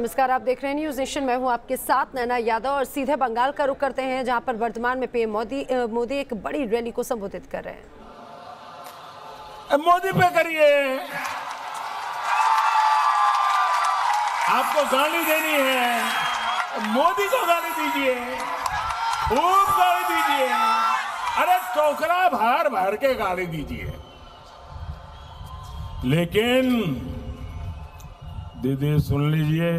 नमस्कार, आप देख रहे हैं न्यूज़ नेशन मैं हूँ आपके साथ नैना यादव और सीधे बंगाल का रुख करते हैं, जहाँ पर वर्तमान में पीएम मोदी मोदी एक बड़ी रैली को संबोधित कर रहे हैं। मोदी पे करिए। आपको गाली देनी है। मोदी को गाली दीजिए। खूब गाली दीजिए। अरे टोकरा भर भर के गाली दीजिए। लेकिन दीदी सुन लीजिए।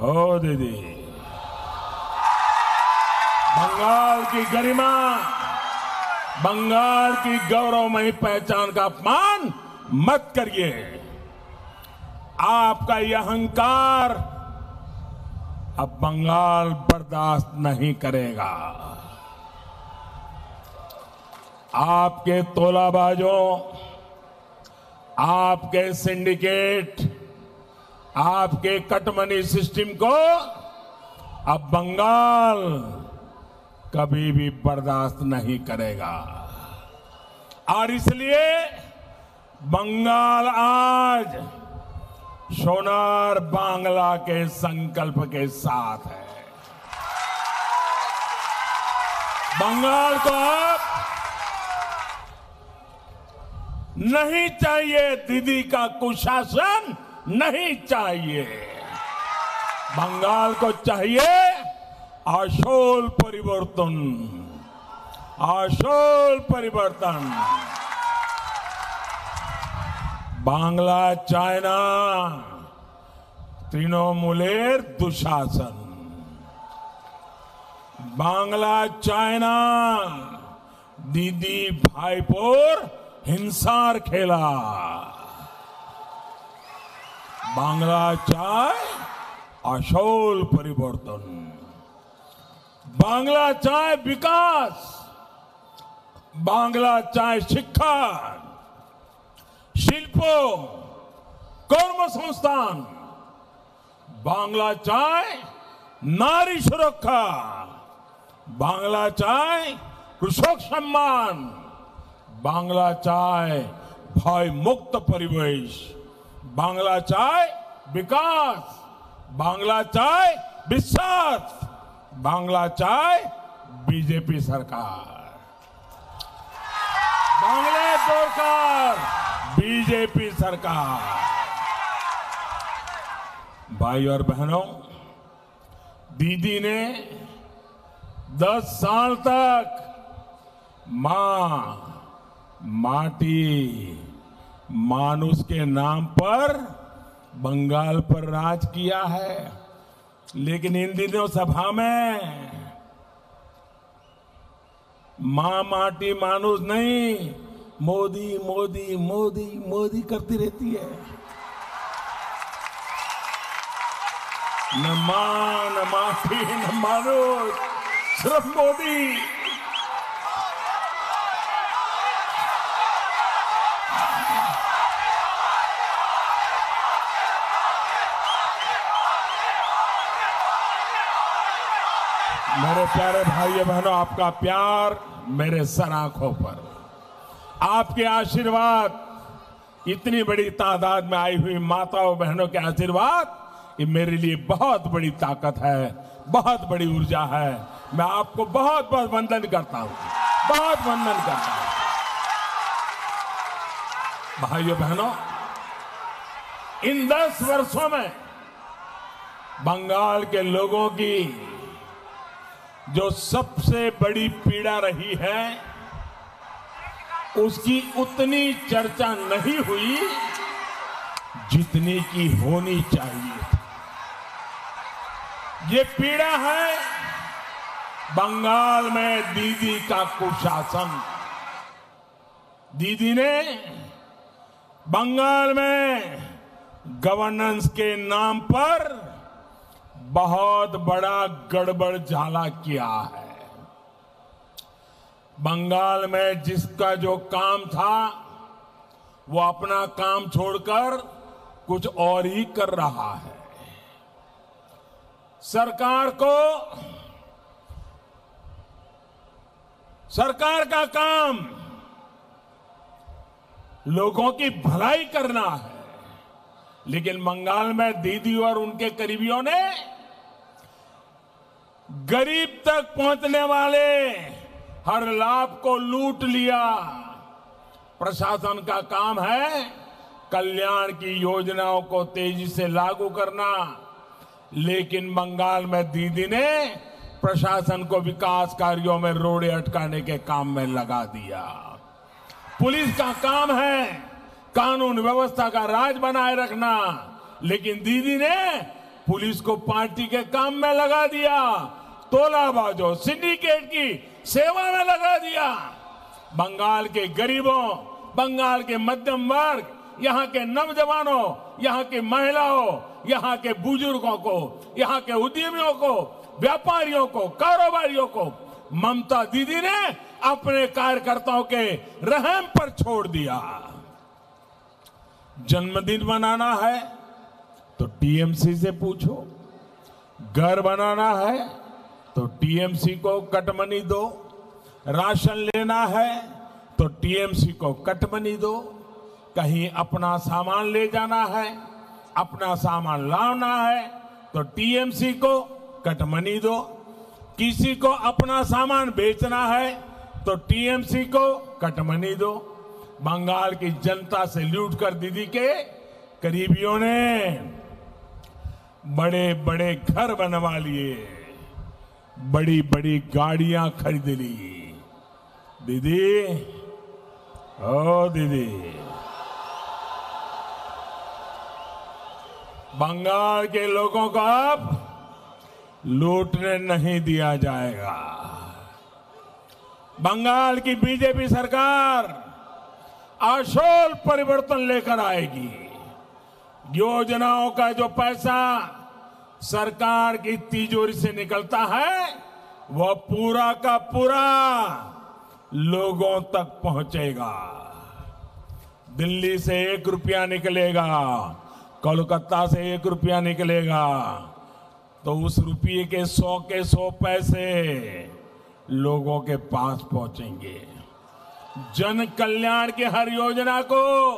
ओ दीदी। बंगाल की गरिमा, बंगाल की गौरवमयी पहचान का अपमान मत करिए। आपका यह अहंकार अब बंगाल बर्दाश्त नहीं करेगा। आपके तोलाबाजों आपके सिंडिकेट, आपके कटमनी सिस्टम को अब बंगाल कभी भी बर्दाश्त नहीं करेगा। और इसलिए बंगाल आज सोनार बांग्ला के संकल्प के साथ है। बंगाल को अब नहीं चाहिए दीदी का कुशासन, नहीं चाहिए। बंगाल को चाहिए आशोल परिवर्तन आशोल परिवर्तन। बांग्ला, चाइना, तृणमूलेर दुशासन। बांग्ला, चाइना, दीदी, भाईपोर हिंसार खेला बांग्ला चाय আসল পরিবর্তন বাংলা চায় বিকাশ বাংলা চায় শিক্ষা শিল্প কর্মসংস্থান বাংলা চায় নারী সুরক্ষা বাংলা চায় কৃষক সম্মান বাংলা চায় ভয় মুক্ত পরিবেশ বাংলা চায় বিকাশ বাংলা চায় বিশ্বাস বাংলা চায় বিজেপি সরকার বাংলা সরকার बीजेपी सरकार भाई और बहनों दीदी ने 10 साल तक मां माटी मानुष के नाम पर बंगाल पर राज किया है। लेकिन इन दिनों सभा में माँ माटी मानुष नहीं, मोदी मोदी मोदी मोदी करती रहती है। न माँ, न माटी, न मानुष, सिर्फ़ मोदी। प्यारे भाइयों बहनों, आपका प्यार मेरे सर आँखों पर। आपके आशीर्वाद, इतनी बड़ी तादाद में आई हुई माताओं बहनों के आशीर्वाद, ये मेरे लिए बहुत बड़ी ताकत है, बहुत बड़ी ऊर्जा है। मैं आपको बहुत बहुत वंदन करता हूँ, बहुत वंदन करता हूँ। भाइयों बहनों, इन दस वर्षों में बंगाल के लोगों की जो सबसे बड़ी पीड़ा रही है, उसकी उतनी चर्चा नहीं हुई जितनी की होनी चाहिए ये पीड़ा है बंगाल में दीदी का कुशासन। दीदी ने बंगाल में गवर्नेंस के नाम पर बहुत बड़ा गड़बड़ झाला किया है। बंगाल में जिसका जो काम था, वो अपना काम छोड़कर कुछ और ही कर रहा है। सरकार को, सरकार का काम लोगों की भलाई करना है। लेकिन बंगाल में दीदी और उनके करीबियों ने गरीब तक पहुँचने वाले हर लाभ को लूट लिया। प्रशासन का काम है कल्याण की योजनाओं को तेज़ी से लागू करना। लेकिन बंगाल में दीदी ने प्रशासन को विकास कार्यों में रोड़े अटकाने के काम में लगा दिया। पुलिस का काम है कानून व्यवस्था का राज बनाए रखना। लेकिन दीदी ने पुलिस को पार्टी के काम में लगा दिया। तोलाबाजों, सिंडिकेट की सेवा में लगा दिया। बंगाल के गरीबों, बंगाल के मध्यम वर्ग, यहाँ के नौजवानों, यहाँ की महिलाओं, यहाँ के बुज़ुर्गों को, यहाँ के उद्यमियों को, व्यापारियों को, कारोबारियों को ममता दीदी ने अपने कार्यकर्ताओं के रहम पर छोड़ दिया। जन्मदिन मनाना है तो टीएमसी से पूछो। घर बनाना है तो टीएमसी को कटमनी दो। राशन लेना है तो टीएमसी को कटमनी दो। कहीं अपना सामान ले जाना है, अपना सामान लाना है तो टीएमसी को कटमनी दो। किसी को अपना सामान बेचना है तो टीएमसी को कटमनी दो। बंगाल की जनता से लूट कर दीदी के करीबियों ने बड़े बड़े घर बनवा लिए। बड़ी बड़ी गाड़ियाँ खरीद ली। दीदी, ओ दीदी। बंगाल के लोगों को अब लूटने नहीं दिया जाएगा। बंगाल की बीजेपी सरकार आशोल परिवर्तन लेकर आएगी। योजनाओं का जो पैसा सरकार की तिजोरी से निकलता है, वह पूरा का पूरा लोगों तक पहुंचेगा। दिल्ली से एक रुपया निकलेगा, कोलकाता से एक रुपया निकलेगा तो उस रुपये के सौ के सौ पैसे लोगों के पास पहुँचेंगे। जन कल्याण की हर योजना को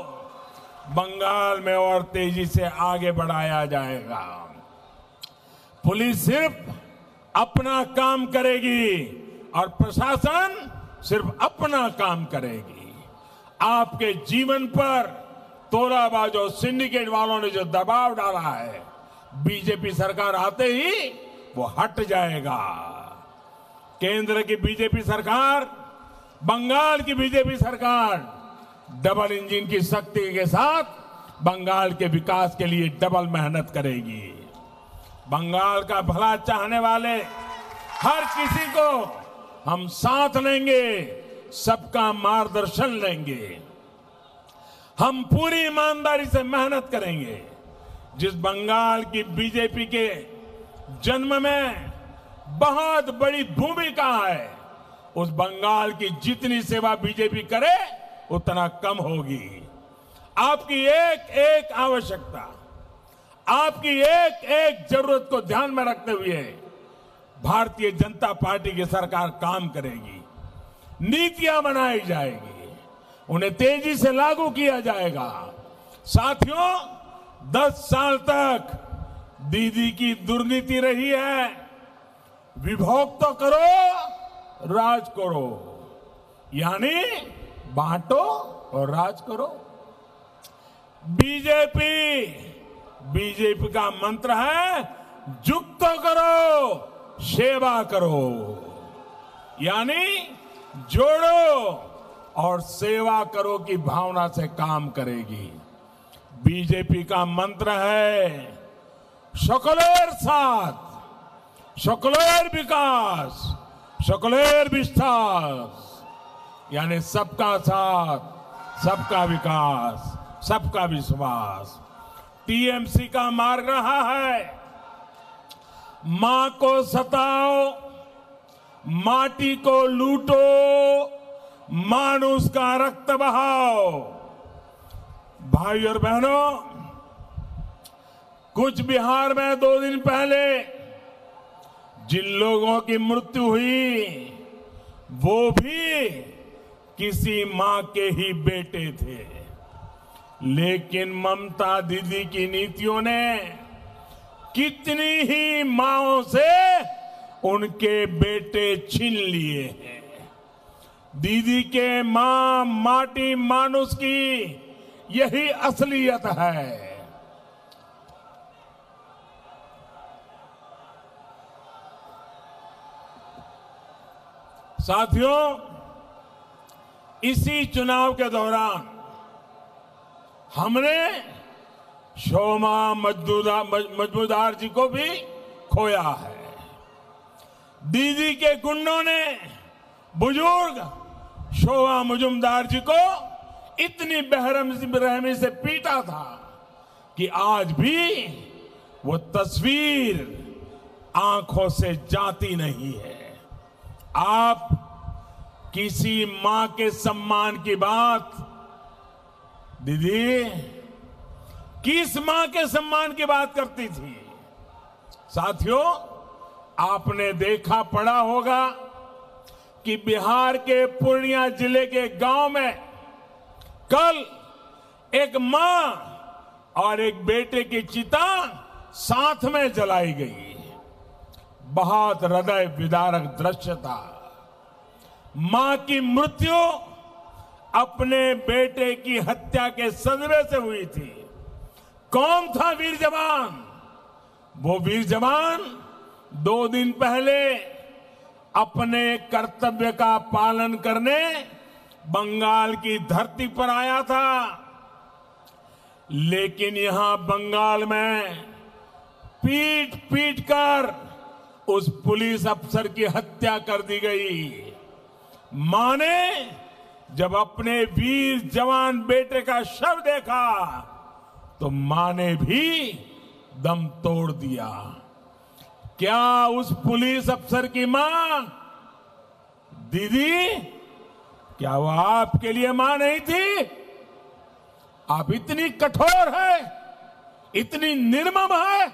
बंगाल में और तेज़ी से आगे बढ़ाया जाएगा। पुलिस सिर्फ़ अपना काम करेगी और प्रशासन सिर्फ़ अपना काम करेगी। आपके जीवन पर तोलाबाजों सिंडिकेट वालों ने जो दबाव डाला है, बीजेपी सरकार आते ही वो हट जाएगा। केंद्र की बीजेपी सरकार, बंगाल की बीजेपी सरकार, डबल इंजन की शक्ति के साथ बंगाल के विकास के लिए डबल मेहनत करेगी। बंगाल का भला चाहने वाले हर किसी को हम साथ लेंगे, सबका मार्गदर्शन लेंगे। हम पूरी ईमानदारी से मेहनत करेंगे। जिस बंगाल की बीजेपी के जन्म में बहुत बड़ी भूमिका है, उस बंगाल की जितनी सेवा बीजेपी करे, उतना कम होगी। आपकी एक एक आवश्यकता। आपकी एक एक ज़रूरत को ध्यान में रखते हुए भारतीय जनता पार्टी की सरकार काम करेगी, नीतियाँ बनाई जाएगी, उन्हें तेज़ी से लागू किया जाएगा। साथियों, दस साल तक दीदी की दुर्नीति रही है। विभोग तो करो, राज करो, यानी बांटो और राज करो। बीजेपी बीजेपी का मंत्र है, जुक्त करो, सेवा करो। यानी जोड़ो और सेवा करो की भावना से काम करेगी। बीजेपी का मंत्र है, सकलेर साथ, सकलेर विकास, सकलेर विस्तार। यानी सबका साथ, सबका विकास, सबका विश्वास। टीएमसी का मार्ग रहा है। माँ को सताओ, माटी को लूटो, मानुष का रक्त बहाओ। भाई और बहनों, कुछ बिहार में दो दिन पहले जिन लोगों की मृत्यु हुई, वो भी किसी माँ के ही बेटे थे। लेकिन ममता दीदी की नीतियों ने कितनी ही माओ से उनके बेटे छीन लिए हैं। दीदी के माँ माटी मानुस की यही असलियत है। साथियों, इसी चुनाव के दौरान हमने शोमा मजमूदार जी को भी खोया है। दीदी के गुंडों ने बुज़ुर्ग शोभा मुजुमदार जी को इतनी बहरम रहमी से पीटा था कि आज भी वो तस्वीर आँखों से जाती नहीं है। आप किसी माँ के सम्मान की बात दीदी, किस माँ के सम्मान की बात करती थी? साथियों, आपने देखा पड़ा होगा कि बिहार के पूर्णिया ज़िले के गाँव में कल एक माँ और एक बेटे की चिता साथ में जलाई गई। बहुत हृदय विदारक दृश्य था। माँ की मृत्यु अपने बेटे की हत्या के सदमे से हुई थी। कौन था वीर जवान? वो वीर जवान दो दिन पहले अपने कर्तव्य का पालन करने बंगाल की धरती पर आया था। लेकिन यहाँ बंगाल में पीट पीट कर उस पुलिस अफसर की हत्या कर दी गई। माँ ने जब अपने वीर जवान बेटे का शव देखा तो माँ ने भी दम तोड़ दिया। क्या उस पुलिस अफसर की माँ? दीदी, क्या वो आपके लिए माँ नहीं थी? आप इतनी कठोर है, इतनी निर्मम है,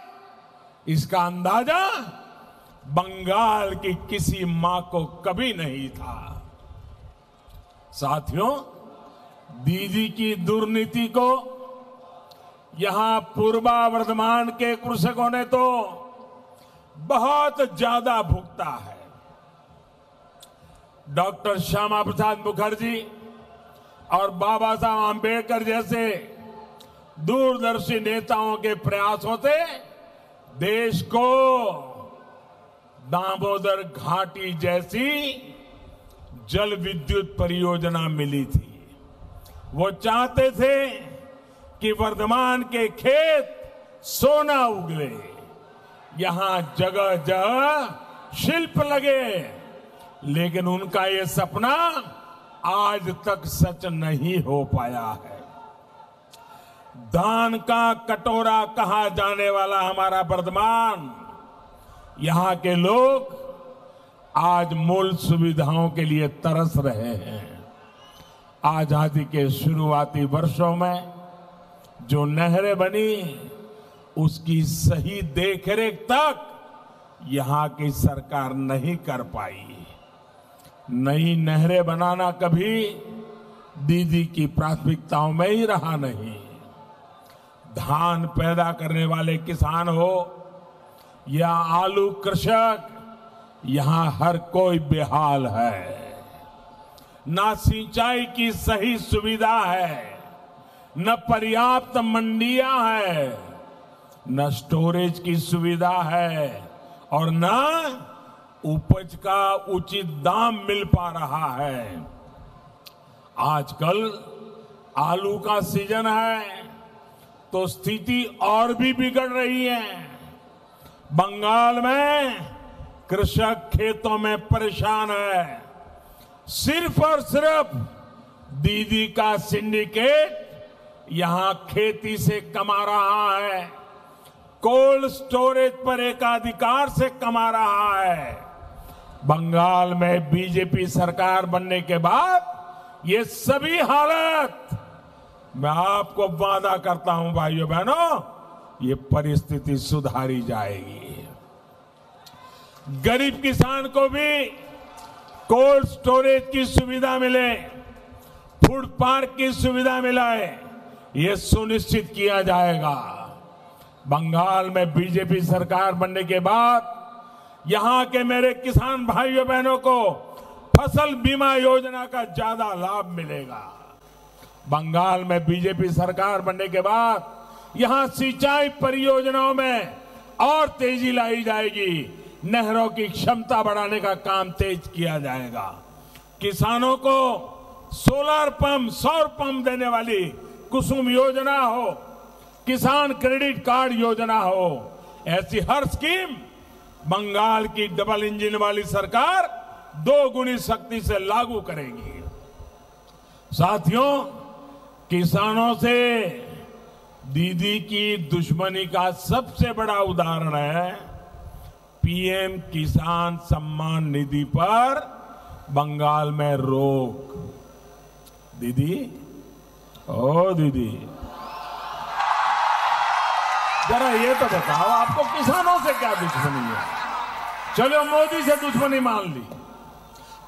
इसका अंदाज़ा बंगाल की किसी माँ को कभी नहीं था। साथियों दीदी की दुर्नीति को यहाँ पूर्वा वर्धमान के कृषकों ने तो बहुत ज़्यादा भुगता है। डॉक्टर श्यामा प्रसाद मुखर्जी और बाबा साहब आम्बेडकर जैसे दूरदर्शी नेताओं के प्रयासों से देश को दामोदर घाटी जैसी जल विद्युत परियोजना मिली थी। वो चाहते थे कि वर्धमान के खेत सोना उगले। यहाँ जगह जगह शिल्प लगे। लेकिन उनका ये सपना आज तक सच नहीं हो पाया है। धान का कटोरा कहा जाने वाला हमारा वर्धमान? यहाँ के लोग आज मूल सुविधाओं के लिए तरस रहे हैं। आज़ादी के शुरुआती वर्षों में जो नहरें बनी, उसकी सही देखरेख तक यहाँ की सरकार नहीं कर पाई। नई नहरें बनाना कभी दीदी की प्राथमिकताओं में ही रहा नहीं। धान पैदा करने वाले किसान हो या आलू कृषक यहाँ हर कोई बेहाल है। ना सिंचाई की सही सुविधा है, न पर्याप्त मंडियाँ है, न स्टोरेज की सुविधा है और न उपज का उचित दाम मिल पा रहा है। आजकल आलू का सीज़न है तो स्थिति और भी बिगड़ रही है। बंगाल में कृषक खेतों में परेशान है। सिर्फ़ और सिर्फ़ दीदी का सिंडिकेट यहाँ खेती से कमा रहा है। कोल्ड स्टोरेज पर एकाधिकार से कमा रहा है। बंगाल में बीजेपी सरकार बनने के बाद ये सभी हालत, मैं आपको वादा करता हूँ भाइयों बहनों, ये परिस्थिति सुधारी जाएगी। गरीब किसान को भी कोल्ड स्टोरेज की सुविधा मिले, फ़ूड पार्क की सुविधा मिलाए, ये सुनिश्चित किया जाएगा। बंगाल में बीजेपी सरकार बनने के बाद यहाँ के मेरे किसान भाइयों बहनों को फ़सल बीमा योजना का ज़्यादा लाभ मिलेगा। बंगाल में बीजेपी सरकार बनने के बाद यहाँ सिंचाई परियोजनाओं में और तेज़ी लाई जाएगी। नहरों की क्षमता बढ़ाने का काम तेज किया जाएगा। किसानों को सोलर पंप, सौर पंप देने वाली कुसुम योजना हो, किसान क्रेडिट कार्ड योजना हो, ऐसी हर स्कीम बंगाल की डबल इंजन वाली सरकार दो गुनी शक्ति से लागू करेगी। साथियों, किसानों से दीदी की दुश्मनी का सबसे बड़ा उदाहरण है पीएम किसान सम्मान निधि पर बंगाल में रोक। दीदी, ओ दीदी। जरा ये तो बताओ, आपको किसानों से क्या दुश्मनी है? चलो, मोदी से दुश्मनी मान ली।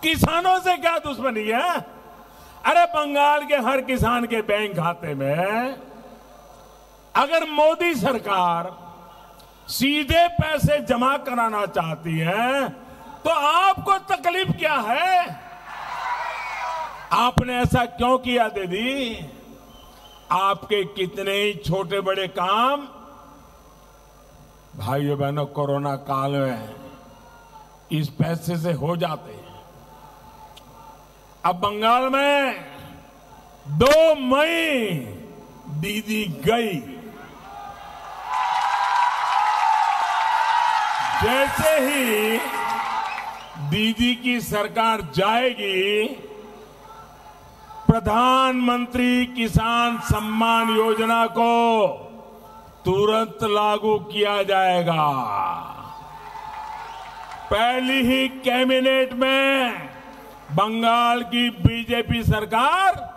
किसानों से क्या दुश्मनी है? अरे, बंगाल के हर किसान के बैंक खाते में अगर मोदी सरकार सीधे पैसे जमा कराना चाहती है तो आपको तकलीफ़ क्या है? आपने ऐसा क्यों किया दीदी? आपके कितने ही छोटे बड़े काम, भाइयों बहनों, कोरोना काल में इस पैसे से हो जाते हैं। अब बंगाल में दो मई दीदी गई। जैसे ही दीदी की सरकार जाएगी, प्रधानमंत्री किसान सम्मान योजना को तुरंत लागू किया जाएगा। पहली ही कैबिनेट में बंगाल की बीजेपी सरकार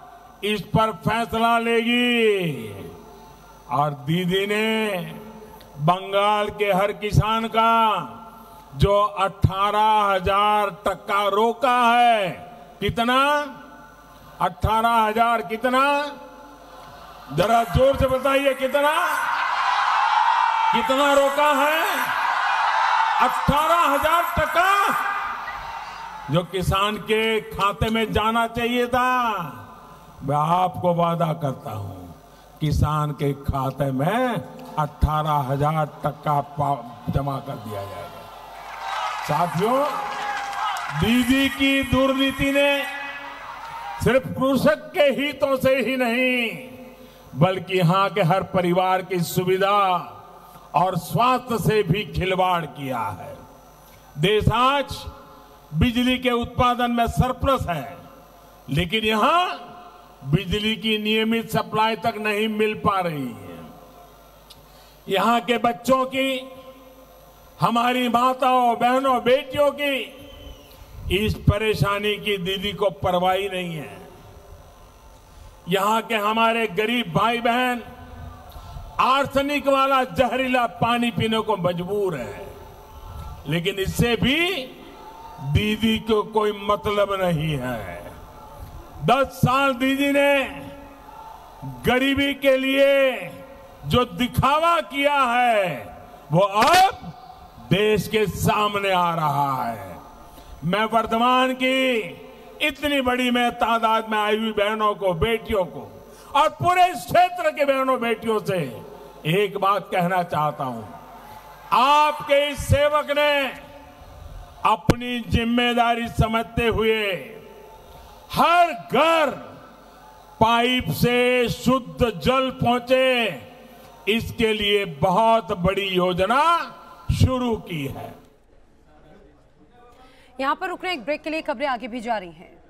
इस पर फैसला लेगी। और दीदी ने बंगाल के हर किसान का जो अठारह हज़ार टक्का रोका है, कितना? अठारह हज़ार कितना? जरा ज़ोर से बताइए, कितना? कितना रोका है? अठारह हज़ार टका जो किसान के खाते में जाना चाहिए था, मैं आपको वादा करता हूँ, किसान के खाते में अठारह हज़ार टका जमा कर दिया जाएगा। साथियों, दीदी की दुर्नीति ने सिर्फ़ कृषक के हितों से ही नहीं, बल्कि यहाँ के हर परिवार की सुविधा और स्वास्थ्य से भी खिलवाड़ किया है। देश आज बिजली के उत्पादन में सरप्लस है, लेकिन यहाँ बिजली की नियमित सप्लाई तक नहीं मिल पा रही। यहाँ के बच्चों की, हमारी माताओं, बहनों, बेटियों की, इस परेशानी की दीदी को परवाही नहीं है। यहाँ के हमारे गरीब भाई बहन आर्सनिक वाला जहरीला पानी पीने को मजबूर है। लेकिन इससे भी दीदी को कोई मतलब नहीं है। दस साल दीदी ने गरीबी के लिए जो दिखावा किया है, वो अब देश के सामने आ रहा है। मैं वर्धमान की इतनी बड़ी मैं तादाद में आई हुई बहनों को, बेटियों को, और पूरे क्षेत्र के बहनों, बेटियों से एक बात कहना चाहता हूँ। आपके इस सेवक ने अपनी ज़िम्मेदारी समझते हुए हर घर पाइप से शुद्ध जल पहुँचे। इसके लिए बहुत बड़ी योजना शुरू की है। यहाँ पर रुक रहे एक ब्रेक के लिए खबरें आगे भी जारी हैं।